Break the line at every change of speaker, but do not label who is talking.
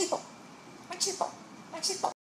Maxi 吃饱